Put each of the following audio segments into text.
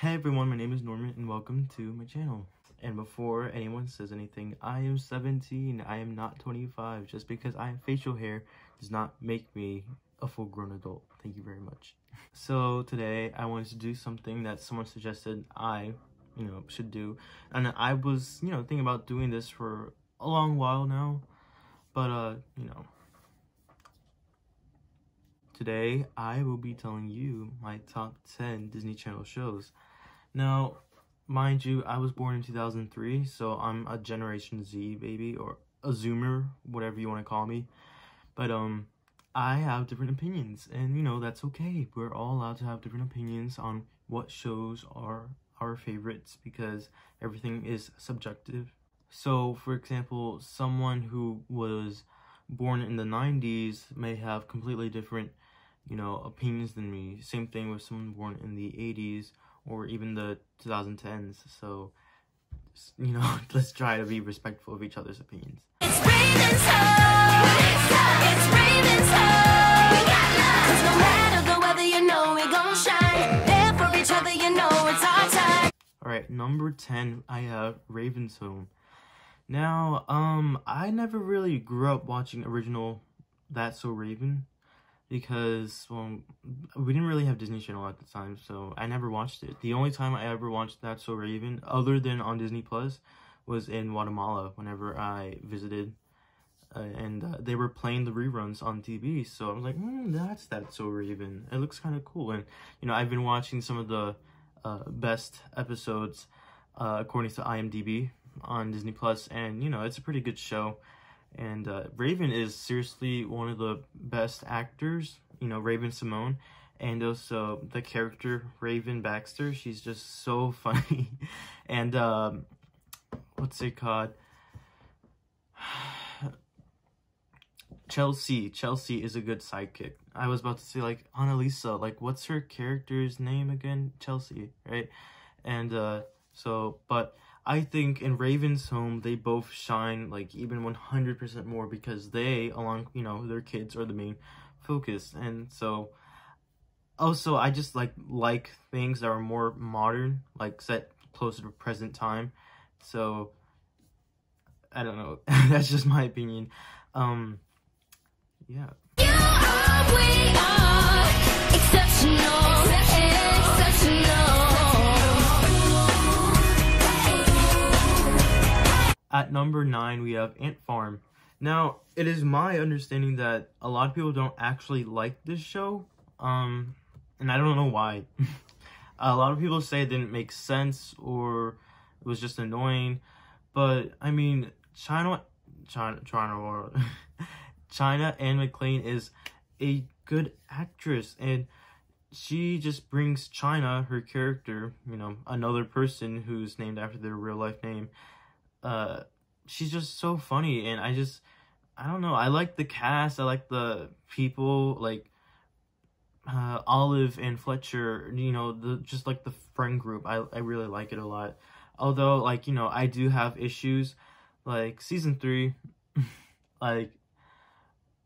Hey everyone, my name is Norman and welcome to my channel. And before anyone says anything, I am 17, I am not 25. Just because I have facial hair does not make me a full grown adult. Thank you very much. So today I wanted to do something that someone suggested I, you know, should do. And I was, you know, thinking about doing this for a long while now. But, uh, you know, Today, I will be telling you my top 10 Disney Channel shows. Now, mind you, I was born in 2003, so I'm a Generation Z baby, or a Zoomer, whatever you want to call me. But, um, I have different opinions, and, you know, that's okay. We're all allowed to have different opinions on what shows are our favorites, because everything is subjective. So, for example, someone who was born in the 90s may have completely different you know, opinions than me. Same thing with someone born in the 80s or even the 2010s. So, you know, let's try to be respectful of each other's opinions. It's Raven's It's Raven's no matter the weather, you know we gon' shine. There for each other, you know it's our time. Alright, number 10, I have Raven's Home. Now, um, I never really grew up watching original That's So Raven because well we didn't really have Disney Channel at the time, so I never watched it. The only time I ever watched That So Raven, other than on Disney Plus, was in Guatemala whenever I visited, uh, and uh, they were playing the reruns on TV. So I was like, mm, that's That So Raven. It looks kind of cool, and you know I've been watching some of the uh, best episodes uh, according to IMDb on Disney Plus, and you know it's a pretty good show. And uh, Raven is seriously one of the best actors, you know, Raven-Symoné. And also the character Raven Baxter, she's just so funny. and um, what's it called? Chelsea. Chelsea is a good sidekick. I was about to say like Anneliese. Like what's her character's name again? Chelsea, right? And uh so but I think in Raven's home, they both shine like even 100% more because they, along, you know, their kids are the main focus. And so, also, I just like, like things that are more modern, like set closer to present time. So, I don't know. That's just my opinion. Um, yeah. At number 9, we have Ant Farm. Now, it is my understanding that a lot of people don't actually like this show, um, and I don't know why. a lot of people say it didn't make sense or it was just annoying, but I mean, China, China, China, China Anne McClain is a good actress, and she just brings China, her character, you know, another person who's named after their real life name, uh she's just so funny and I just I don't know, I like the cast, I like the people like uh, Olive and Fletcher, you know, the just like the friend group. I I really like it a lot. Although like, you know, I do have issues like season 3 like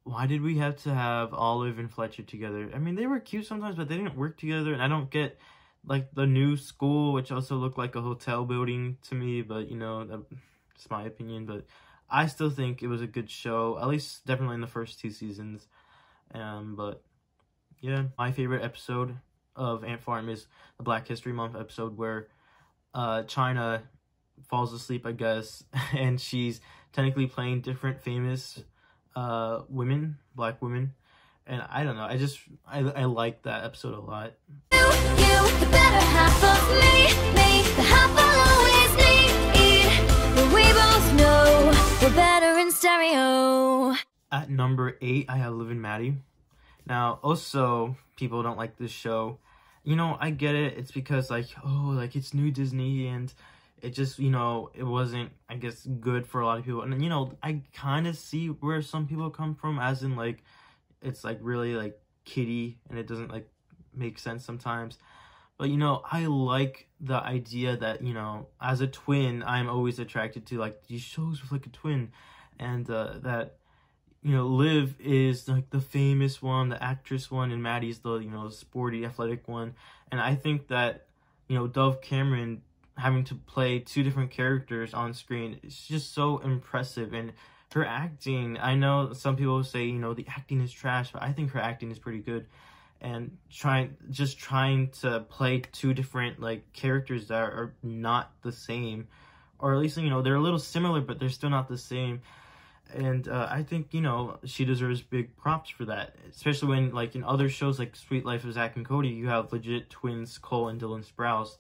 why did we have to have Olive and Fletcher together? I mean, they were cute sometimes, but they didn't work together and I don't get like the new school, which also looked like a hotel building to me, but you know, that's my opinion. But I still think it was a good show, at least definitely in the first two seasons. Um, but yeah, my favorite episode of Ant Farm is the Black History Month episode where uh, China falls asleep, I guess, and she's technically playing different famous uh, women, black women, and I don't know. I just I I like that episode a lot. At number eight, I have Liv and Maddie. Now, also, people don't like this show. You know, I get it. It's because like, oh, like it's new Disney and it just you know it wasn't i guess good for a lot of people and you know i kind of see where some people come from as in like it's like really like kitty and it doesn't like make sense sometimes. But you know, I like the idea that, you know, as a twin, I'm always attracted to like these shows with like a twin and uh, that you know, Liv is like the famous one, the actress one, and Maddie's the, you know, sporty, athletic one. And I think that you know, Dove Cameron having to play two different characters on screen. It's just so impressive. And her acting, I know some people say, you know, the acting is trash, but I think her acting is pretty good. And trying, just trying to play two different, like, characters that are not the same. Or at least, you know, they're a little similar, but they're still not the same. And uh, I think, you know, she deserves big props for that. Especially when, like, in other shows like Suite Life of Zack and Cody, you have legit twins, Cole and Dylan Sprouse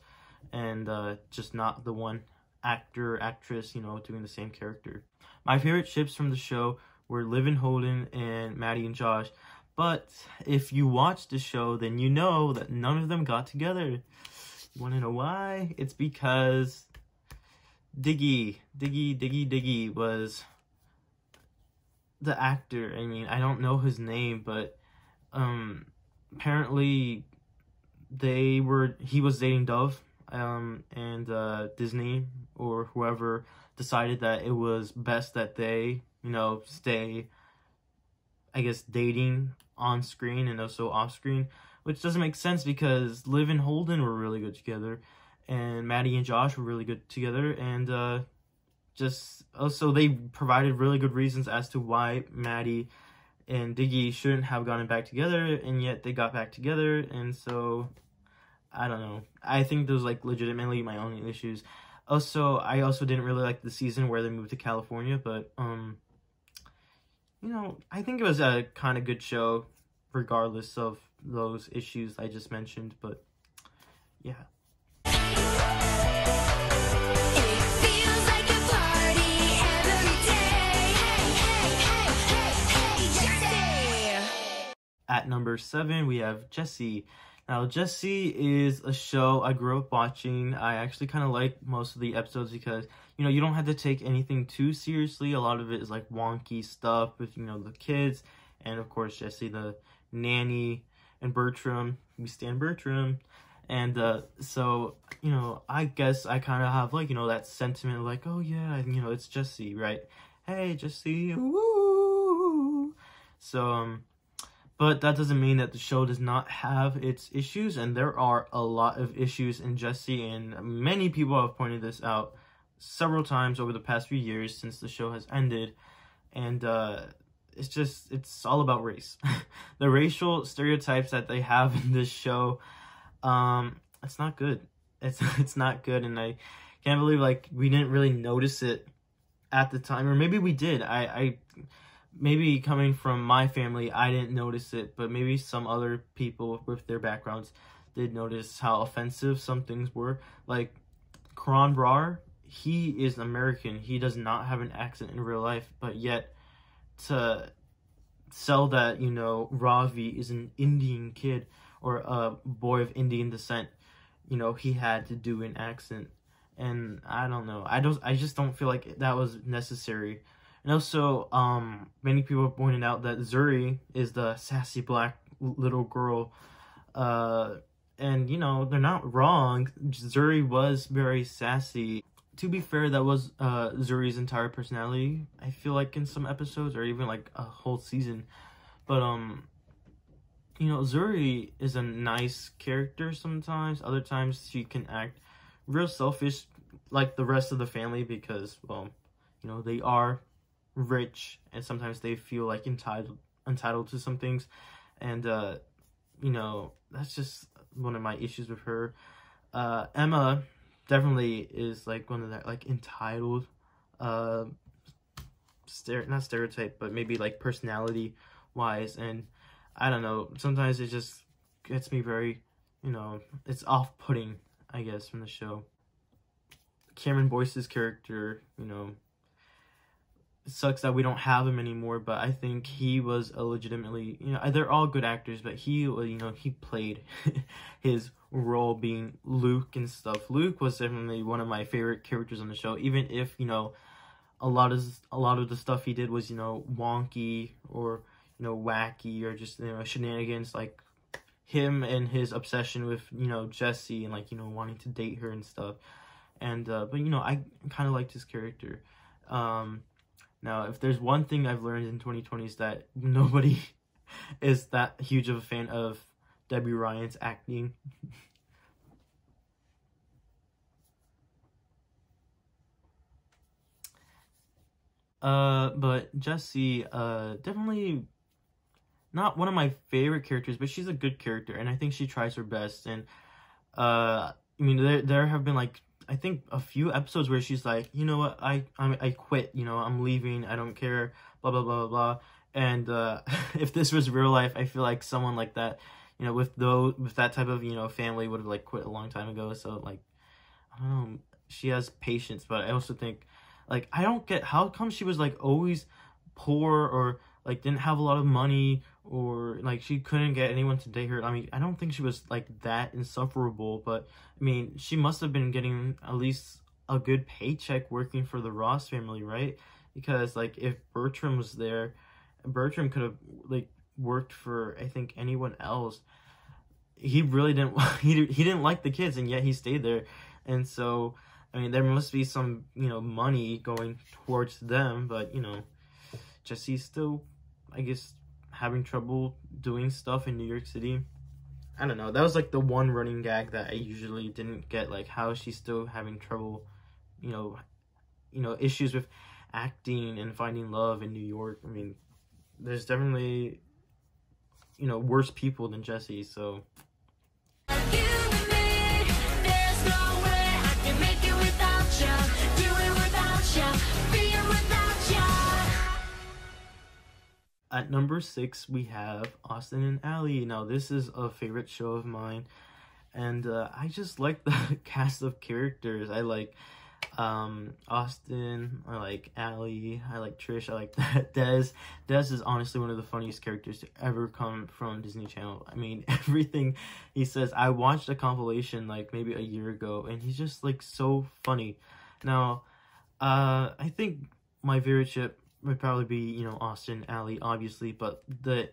and uh, just not the one actor, actress, you know, doing the same character. My favorite ships from the show were Liv and Holden and Maddie and Josh. But if you watch the show, then you know that none of them got together. You want to know why? It's because Diggie, Diggie, Diggie, Diggie was the actor. I mean, I don't know his name, but um, apparently they were he was dating Dove um, and uh, Disney or whoever decided that it was best that they, you know, stay, I guess, dating on screen and also off screen, which doesn't make sense because Liv and Holden were really good together, and Maddie and Josh were really good together, and uh, just also they provided really good reasons as to why Maddie and Diggie shouldn't have gotten back together, and yet they got back together, and so I don't know. I think those like legitimately my only issues. Also, I also didn't really like the season where they moved to California, but um, you know, I think it was a kind of good show, regardless of those issues I just mentioned. But yeah. At number seven, we have Jessie. Now, Jessie is a show I grew up watching. I actually kind of like most of the episodes because, you know, you don't have to take anything too seriously. A lot of it is like wonky stuff with, you know, the kids. And of course, Jessie the nanny, and Bertram. We stand Bertram. And uh, so, you know, I guess I kind of have like, you know, that sentiment like, oh yeah, you know, it's Jessie, right? Hey, Jessie, woo! So, um, but that doesn't mean that the show does not have its issues, and there are a lot of issues in Jessie, and many people have pointed this out several times over the past few years since the show has ended. And uh, it's just, it's all about race. the racial stereotypes that they have in this show, um, it's not good. It's, it's not good, and I can't believe, like, we didn't really notice it at the time, or maybe we did. I, I maybe coming from my family, I didn't notice it, but maybe some other people with their backgrounds did notice how offensive some things were. Like Karan Brar, he is American. He does not have an accent in real life, but yet to sell that, you know, Ravi is an Indian kid or a boy of Indian descent, you know, he had to do an accent. And I don't know. I don't I just don't feel like that was necessary and also, um, many people pointed out that Zuri is the sassy black little girl. Uh, and, you know, they're not wrong. Zuri was very sassy. To be fair, that was uh, Zuri's entire personality, I feel like, in some episodes, or even, like, a whole season. But, um, you know, Zuri is a nice character sometimes. Other times, she can act real selfish, like the rest of the family, because, well, you know, they are rich and sometimes they feel like entitled entitled to some things and uh you know that's just one of my issues with her uh emma definitely is like one of that like entitled uh stere- not stereotype but maybe like personality wise and i don't know sometimes it just gets me very you know it's off-putting i guess from the show. Cameron boyce's character you know it sucks that we don't have him anymore, but I think he was a legitimately, you know, they're all good actors, but he, you know, he played his role being Luke and stuff. Luke was definitely one of my favorite characters on the show, even if, you know, a lot of a lot of the stuff he did was, you know, wonky or, you know, wacky or just, you know, shenanigans like him and his obsession with, you know, Jessie and like, you know, wanting to date her and stuff. And uh but you know, I kind of liked his character. Um now, if there's one thing I've learned in 2020 is that nobody is that huge of a fan of Debby Ryan's acting. uh, but Jessie, uh, definitely not one of my favorite characters, but she's a good character, and I think she tries her best. And, uh, I mean, there there have been like I think a few episodes where she's like, you know what, I I, I quit, you know, I'm leaving, I don't care, blah blah blah blah blah. And uh, if this was real life, I feel like someone like that, you know, with those with that type of you know family would have like quit a long time ago. So like, I don't know, she has patience, but I also think, like, I don't get how come she was like always poor or like didn't have a lot of money or like she couldn't get anyone to date her. I mean, I don't think she was like that insufferable, but I mean, she must have been getting at least a good paycheck working for the Ross family, right? Because like if Bertram was there, Bertram could have like worked for I think anyone else. He really didn't he he didn't like the kids and yet he stayed there. And so I mean there must be some, you know, money going towards them, but you know, Jessie's still I guess having trouble doing stuff in New York City. I don't know. That was like the one running gag that I usually didn't get. Like how she's still having trouble, you know, you know, issues with acting and finding love in New York. I mean, there's definitely, you know, worse people than Jessie. So. At number six, we have Austin and Ally. Now, this is a favorite show of mine, and uh, I just like the cast of characters. I like um, Austin, I like Ally, I like Trish, I like. Dez. Dez is honestly one of the funniest characters to ever come from Disney Channel. I mean, everything he says. I watched a compilation like maybe a year ago, and he's just like so funny. Now, uh, I think my favorite ship would probably be, you know, Austin Ally, obviously, but the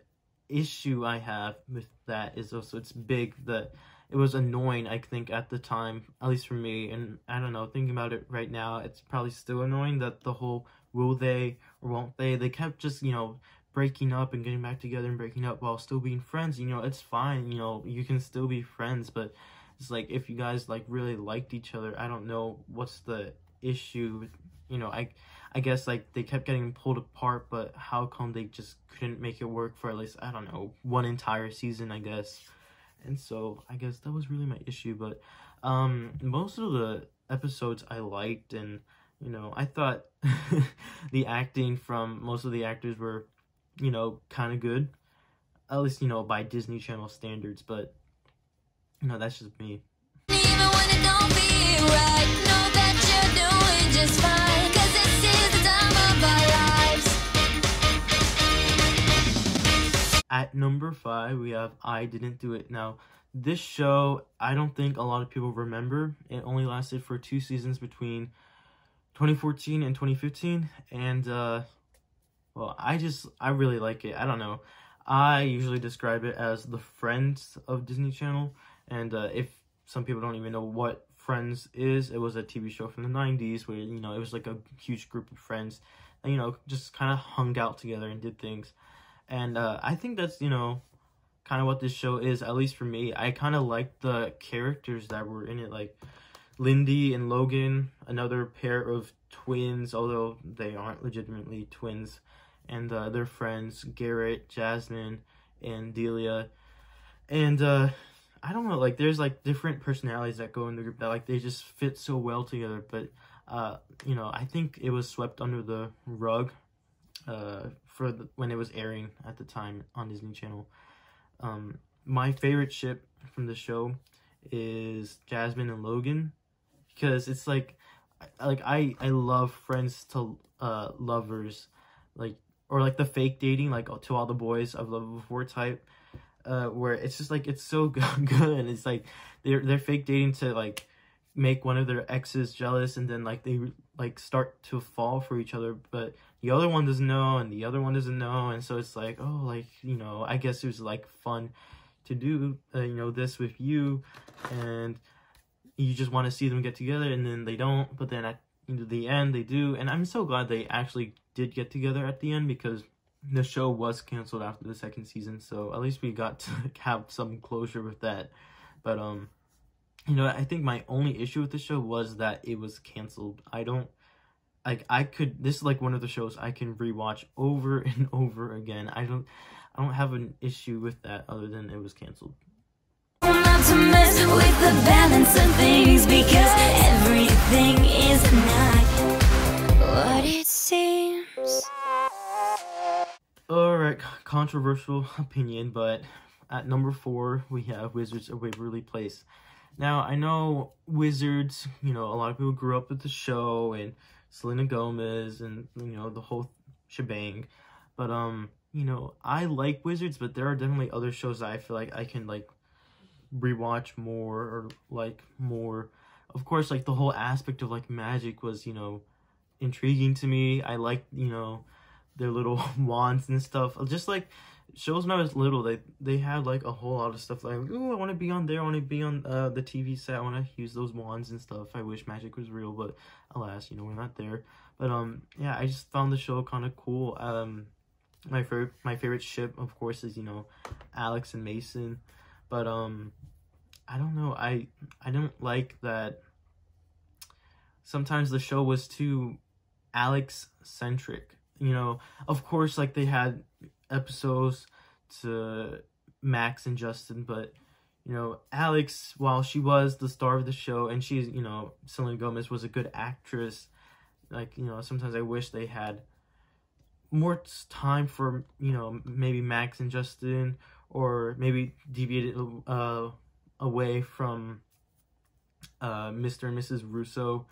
issue I have with that is also it's big that it was annoying, I think, at the time, at least for me, and I don't know, thinking about it right now, it's probably still annoying that the whole will they or won't they, they kept just, you know, breaking up and getting back together and breaking up while still being friends, you know, it's fine, you know, you can still be friends, but it's like, if you guys, like, really liked each other, I don't know what's the issue, you know, I I guess like they kept getting pulled apart, but how come they just couldn't make it work for at least I don't know one entire season? I guess, and so I guess that was really my issue. But um, most of the episodes I liked, and you know I thought the acting from most of the actors were, you know, kind of good, at least you know by Disney Channel standards. But you know that's just me. At number five, we have I Didn't Do It. Now, this show, I don't think a lot of people remember. It only lasted for two seasons between 2014 and 2015. And, uh, well, I just, I really like it. I don't know. I usually describe it as the Friends of Disney Channel. And uh, if some people don't even know what Friends is, it was a TV show from the 90s where, you know, it was like a huge group of friends, and, you know, just kind of hung out together and did things. And uh, I think that's, you know, kind of what this show is, at least for me. I kind of like the characters that were in it, like Lindy and Logan, another pair of twins, although they aren't legitimately twins, and uh, their friends, Garrett, Jasmine, and Delia. And uh, I don't know, like, there's like different personalities that go in the group that, like, they just fit so well together, but. Uh, you know, I think it was swept under the rug uh, for the, when it was airing at the time on Disney Channel. Um, my favorite ship from the show is Jasmine and Logan because it's like like I I love friends to uh lovers like or like the fake dating like to all the boys of love before type uh where it's just like it's so good it's like they're they're fake dating to like make one of their exes jealous and then like they like start to fall for each other but the other one doesn't know and the other one doesn't know and so it's like oh like you know i guess it was like fun to do uh, you know this with you and you just want to see them get together and then they don't but then at the end they do and i'm so glad they actually did get together at the end because the show was canceled after the second season so at least we got to have some closure with that. But um you know i think my only issue with the show was that it was canceled. I don't like I could this is like one of the shows I can rewatch over and over again. I don't I don't have an issue with that other than it was canceled. Not to mess with the balance of things because everything is not what it seems. Alright, controversial opinion, but at number four we have Wizards of Waverly Place. Now I know Wizards, you know, a lot of people grew up with the show and Selena Gomez and you know the whole shebang. But um, you know, I like Wizards, but there are definitely other shows I feel like I can like rewatch more or like more. Of course, like the whole aspect of like magic was, you know, intriguing to me. I like, you know, their little wands and stuff. Just like shows when I was little, they they had like a whole lot of stuff like, oh, I want to be on there, I want to be on uh, the TV set, I want to use those wands and stuff. I wish magic was real, but alas, you know, we're not there. But um, yeah, I just found the show kind of cool. Um, my favorite my favorite ship, of course, is you know, Alex and Mason. But um, I don't know. I I don't like that. Sometimes the show was too Alex centric. You know, of course, like they had episodes to Max and Justin, but you know, Alex, while she was the star of the show and she's, you know, Selena Gomez was a good actress, like, you know, sometimes I wish they had more time for, you know, maybe Max and Justin or maybe deviated uh, away from uh, Mr. and Mrs. Russo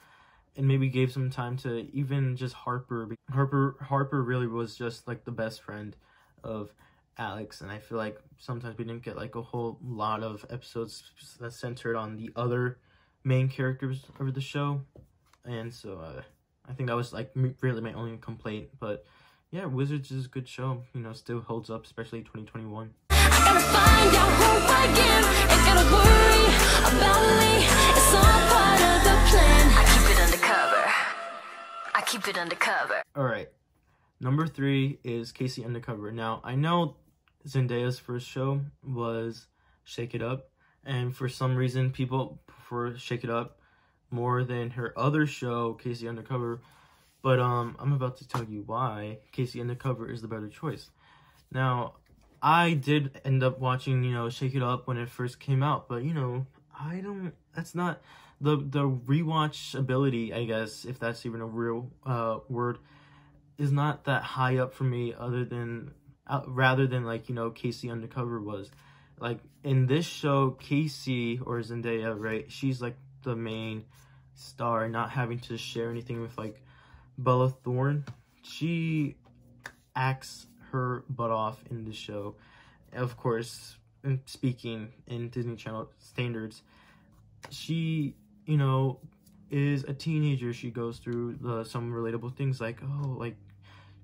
and maybe gave some time to even just Harper. Harper Harper really was just like the best friend of Alex, and I feel like sometimes we didn't get like a whole lot of episodes that centered on the other main characters of the show, and so uh, I think that was like really my only complaint. But yeah, Wizards is a good show. You know, still holds up, especially 2021. keep it undercover. All right. Number three is K.C. Undercover. Now, I know Zendaya's first show was Shake It Up, and for some reason, people prefer Shake It Up more than her other show, K.C. Undercover. But um, I'm about to tell you why K.C. Undercover is the better choice. Now, I did end up watching, you know, Shake It Up when it first came out, but you know, I don't. That's not the the rewatch ability, I guess, if that's even a real uh word is not that high up for me other than uh, rather than like you know K.C. Undercover was. Like in this show K.C. or Zendaya right she's like the main star not having to share anything with like Bella Thorne. She acts her butt off in the show. Of course speaking in Disney Channel standards she you know is a teenager. She goes through the some relatable things like oh like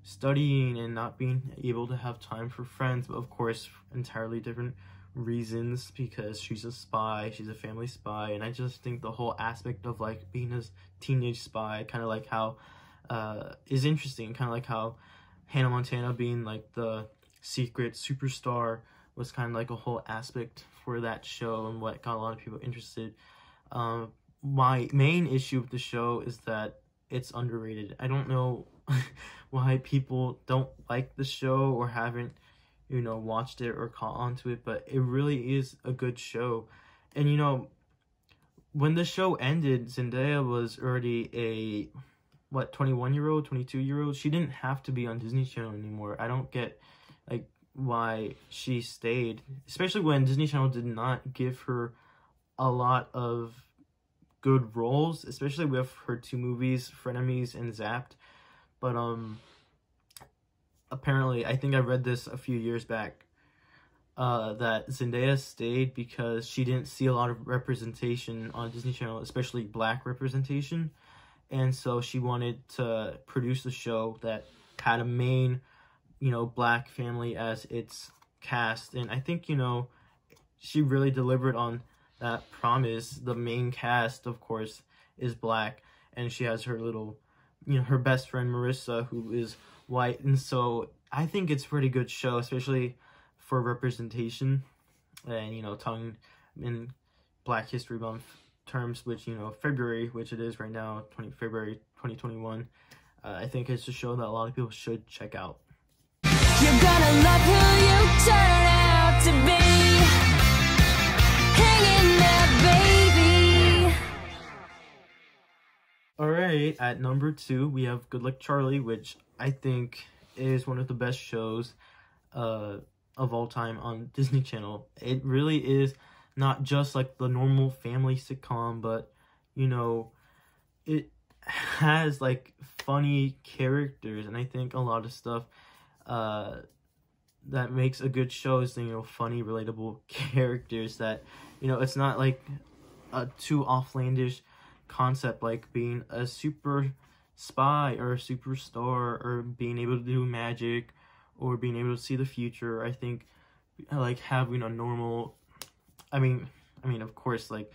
studying and not being able to have time for friends, but of course, entirely different reasons because she's a spy, she's a family spy, and I just think the whole aspect of like being a teenage spy, kind of like how, uh, is interesting, kind of like how Hannah Montana being like the secret superstar was kind of like a whole aspect for that show and what got a lot of people interested. Um, my main issue with the show is that it's underrated. I don't know why people don't like the show or haven't, you know, watched it or caught onto it, but it really is a good show. And you know, when the show ended, Zendaya was already a what 21 year old 22 year old she didn't have to be on disney channel anymore. I don't get like why she stayed especially when disney channel did not give her a lot of good roles especially with her two movies frenemies and zapped but um apparently I think I read this a few years back uh that Zendaya stayed because she didn't see a lot of representation on Disney Channel, especially black representation. And so she wanted to produce a show that had a main, you know, black family as its cast. And I think, you know, she really delivered on that promise. The main cast, of course, is black and she has her little you know her best friend Marissa who is white and so I think it's a pretty good show especially for representation and you know tongue in Black History Month terms, which you know February, which it is right now, twenty February twenty twenty one. Uh, I think it's a show that a lot of people should check out. You're gonna love who you turn out to be. Hang in there, baby. All right, at number two we have Good Luck Charlie, which I think is one of the best shows uh, of all time on Disney Channel. It really is not just like the normal family sitcom, but you know, it has like funny characters, and I think a lot of stuff uh, that makes a good show is you know funny, relatable characters that you know it's not like a too offlandish concept like being a super spy or a superstar or being able to do magic or being able to see the future. I think like having a normal I mean I mean of course like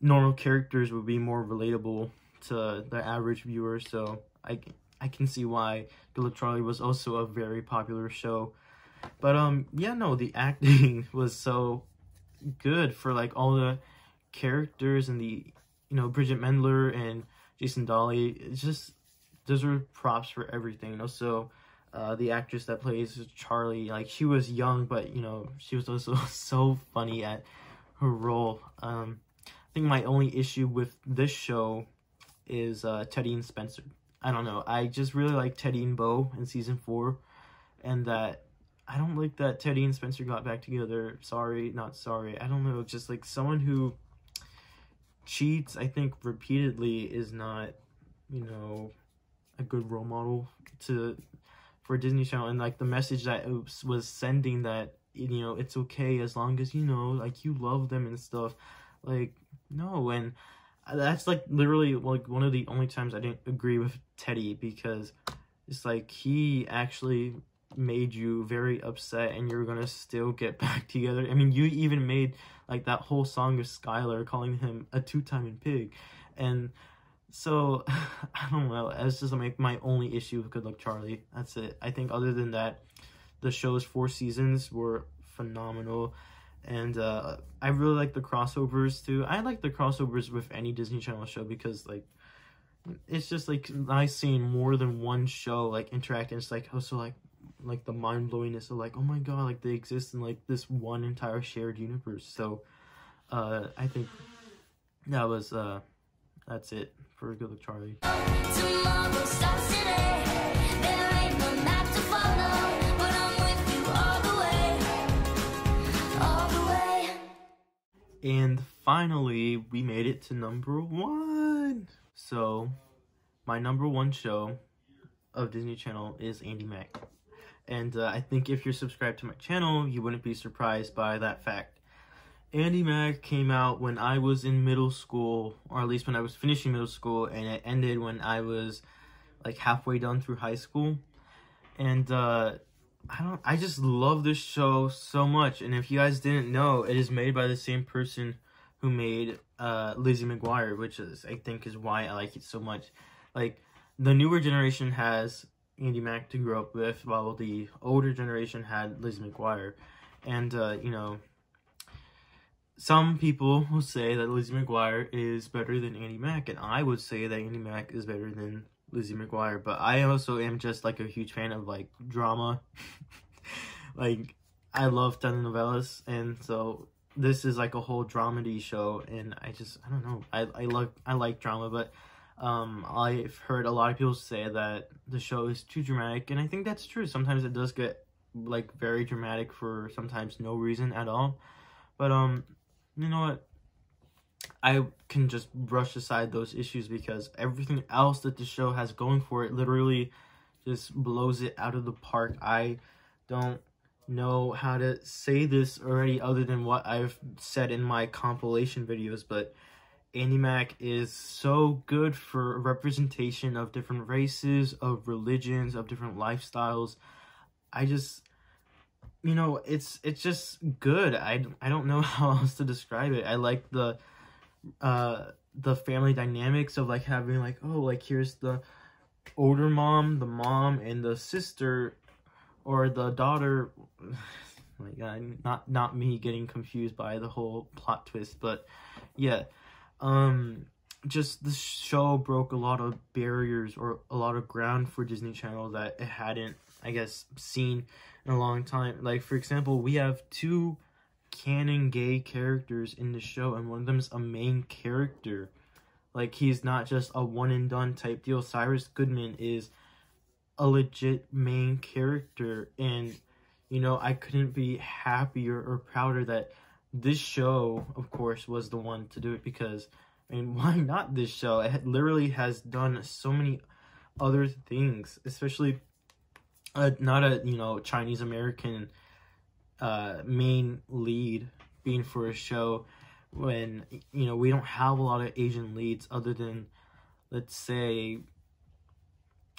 normal characters would be more relatable to the average viewer so I I can see why Good Charlie was also a very popular show. But um yeah no the acting was so good for like all the characters and the you know Bridgit Mendler and Jason Dolley. It's just those are props for everything. You know, so uh, the actress that plays Charlie, like she was young, but you know she was also so funny at her role. Um, I think my only issue with this show is uh, Teddy and Spencer. I don't know. I just really like Teddy and Bo in season four, and that I don't like that Teddy and Spencer got back together. Sorry, not sorry. I don't know. Just like someone who cheats, I think repeatedly is not, you know, a good role model to for Disney Channel. And like the message that was sending that you know it's okay as long as you know like you love them and stuff. Like no, and that's like literally like one of the only times I didn't agree with Teddy because it's like he actually made you very upset and you're gonna still get back together. I mean, you even made like that whole song of Skylar calling him a two-timing pig, and so I don't know. That's just like my only issue with Good Luck Charlie. That's it. I think other than that, the show's four seasons were phenomenal. And uh, I really like the crossovers too. I like the crossovers with any Disney Channel show because like it's just like nice seeing more than one show like interact and it's like also like like the mind blowingness of like oh my god like they exist in like this one entire shared universe. So uh I think that was uh that's it for Good Luck Charlie. Tomorrow starts today. There ain't no map to follow, but I'm with you all the way. All the way. And finally, we made it to number one. So, my number one show of Disney Channel is Andi Mack. And uh, I think if you're subscribed to my channel, you wouldn't be surprised by that fact. Andi Mack came out when I was in middle school, or at least when I was finishing middle school, and it ended when I was like halfway done through high school. And uh, I don't, I just love this show so much. And if you guys didn't know, it is made by the same person who made uh, Lizzie McGuire, which is I think is why I like it so much. Like the newer generation has Andi Mack to grow up with, while the older generation had Lizzie McGuire. And uh, you know, some people will say that Lizzie McGuire is better than Andi Mack, and I would say that Andi Mack is better than Lizzie McGuire. But I also am just like a huge fan of like drama. like I love telenovelas, and so this is like a whole dramedy show, and I just I don't know I I love I like drama, but um I've heard a lot of people say that the show is too dramatic, and I think that's true. Sometimes it does get like very dramatic for sometimes no reason at all. But um you know what? I can just brush aside those issues because everything else that the show has going for it literally just blows it out of the park. I don't know how to say this already other than what I've said in my compilation videos, but Andi Mack is so good for representation of different races, of religions, of different lifestyles. I just you know, it's it's just good. I, I don't know how else to describe it. I like the uh the family dynamics of like having like oh like here's the older mom, the mom and the sister or the daughter my god, not not me getting confused by the whole plot twist, but yeah. Um just the show broke a lot of barriers or a lot of ground for Disney Channel that it hadn't, I guess, seen in a long time. Like for example, we have two canon gay characters in the show, and one of them is a main character. Like he's not just a one and done type deal. Cyrus Goodman is a legit main character, and you know I couldn't be happier or prouder that this show, of course, was the one to do it because I mean, why not this show? It literally has done so many other things, especially uh, not a you know Chinese American uh, main lead being for a show when you know we don't have a lot of Asian leads other than let's say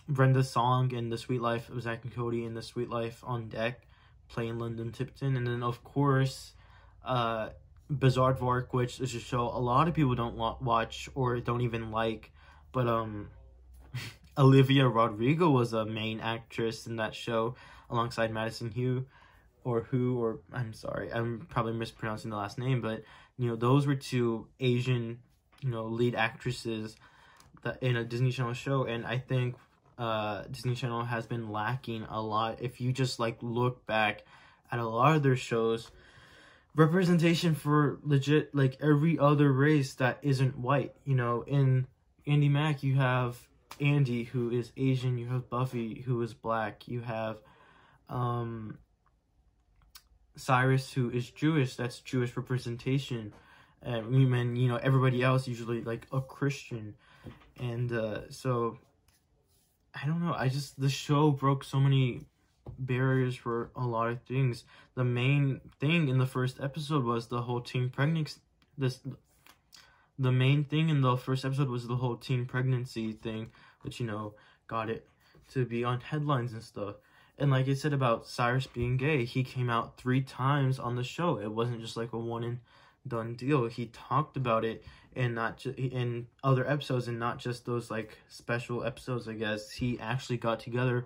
Brenda Song in The Suite Life of Zack and Cody in The Suite Life on Deck playing London Tipton and then of course uh Bizaardvark, which is a show a lot of people don't watch or don't even like, but um, Olivia Rodrigo was a main actress in that show alongside Madison Hugh, or who, or I'm sorry, I'm probably mispronouncing the last name, but you know those were two Asian, you know, lead actresses that in a Disney Channel show, and I think uh Disney Channel has been lacking a lot. If you just like look back at a lot of their shows representation for legit like every other race that isn't white. You know, in Andi Mack, you have Andi who is Asian. You have Buffy who is black. You have um, Cyrus who is Jewish. That's Jewish representation. And and you know everybody else usually like a Christian, and uh, so I don't know. I just the show broke so many barriers for a lot of things. The main thing in the first episode was the whole teen pregnancy. This, the main thing in the first episode was the whole teen pregnancy thing, which you know got it to be on headlines and stuff. And like I said about Cyrus being gay, he came out three times on the show. It wasn't just like a one and done deal. He talked about it and not ju- in other episodes and not just those like special episodes. I guess he actually got together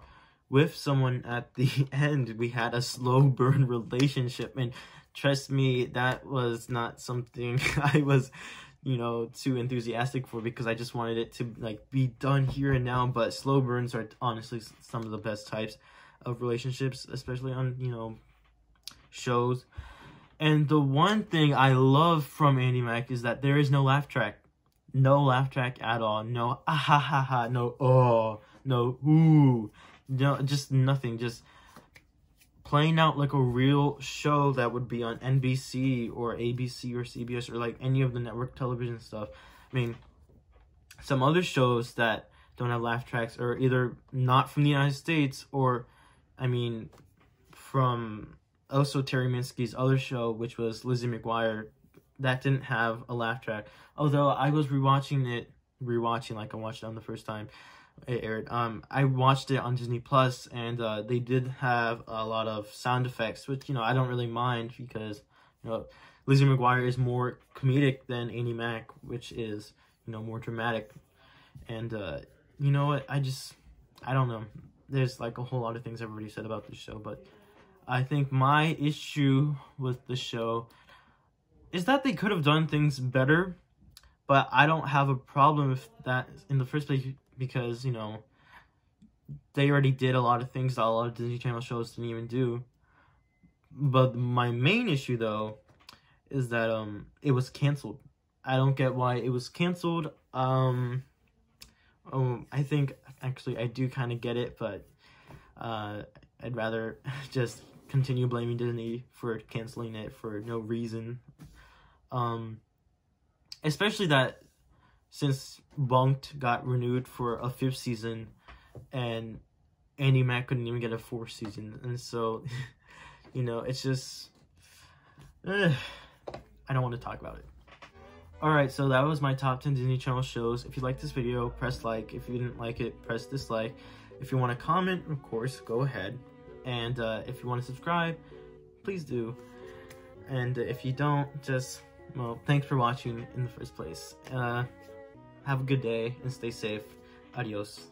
with someone at the end. We had a slow burn relationship, and trust me, that was not something I was, you know, too enthusiastic for because I just wanted it to like be done here and now. But slow burns are honestly some of the best types of relationships, especially on you know shows. And the one thing I love from Andi Mack is that there is no laugh track. No laugh track at all. No ah ha ha ha. No oh. No ooh no, just nothing. Just playing out like a real show that would be on NBC or ABC or CBS or like any of the network television stuff. I mean, some other shows that don't have laugh tracks are either not from the United States or, I mean, from also Terri Minsky's other show, which was Lizzie McGuire, that didn't have a laugh track. Although I was rewatching it, rewatching like I watched it on the first time it aired. Um, I watched it on Disney Plus, and uh, they did have a lot of sound effects, which you know I don't really mind because you know Lizzie McGuire is more comedic than Andi Mack, which is you know more dramatic. And uh, you know what? I just I don't know. There's like a whole lot of things I've already said about the show, but I think my issue with the show is that they could have done things better, but I don't have a problem with that in the first place because you know they already did a lot of things that a lot of Disney Channel shows didn't even do. But my main issue though is that um it was canceled. I don't get why it was canceled. Um, um I think actually I do kind of get it, but uh I'd rather just continue blaming Disney for canceling it for no reason. Um especially that since Bunk'd got renewed for a fifth season, and Andi Mack couldn't even get a fourth season, and so, you know, it's just, uh, I don't want to talk about it. Alright, so that was my top 10 Disney Channel shows. If you liked this video, press like. If you didn't like it, press dislike. If you want to comment, of course, go ahead. And uh, if you want to subscribe, please do. And if you don't, just, well, thanks for watching in the first place. Uh, have a good day and stay safe. Adios.